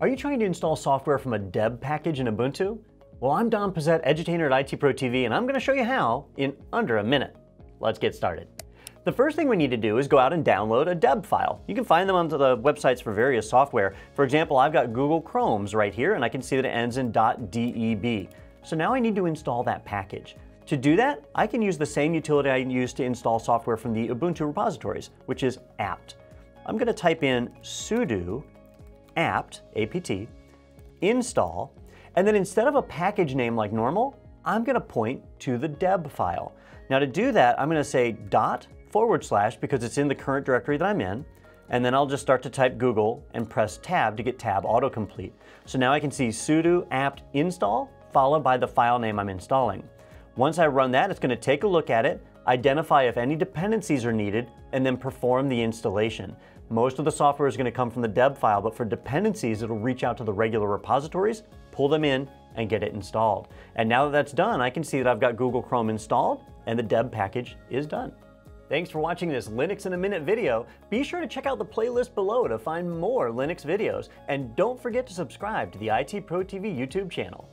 Are you trying to install software from a deb package in Ubuntu? Well, I'm Don Pezet, edutainer at IT Pro TV, and I'm going to show you how in under a minute. Let's get started. The first thing we need to do is go out and download a deb file. You can find them on the websites for various software. For example, I've got Google Chrome's right here, and I can see that it ends in .deb. So now I need to install that package. To do that, I can use the same utility I use to install software from the Ubuntu repositories, which is apt. I'm going to type in sudo apt, apt, install, and then instead of a package name like normal, I'm gonna point to the deb file. Now to do that, I'm gonna say dot forward slash because it's in the current directory that I'm in, and then I'll just start to type Google and press tab to get tab autocomplete. So now I can see sudo apt install followed by the file name I'm installing. Once I run that, it's gonna take a look at it, identify if any dependencies are needed, and then perform the installation. Most of the software is going to come from the deb file, but for dependencies, it'll reach out to the regular repositories, pull them in, and get it installed. And now that that's done, I can see that I've got Google Chrome installed and the deb package is done. Thanks for watching this Linux in a Minute video. Be sure to check out the playlist below to find more Linux videos. And don't forget to subscribe to the IT Pro TV YouTube channel.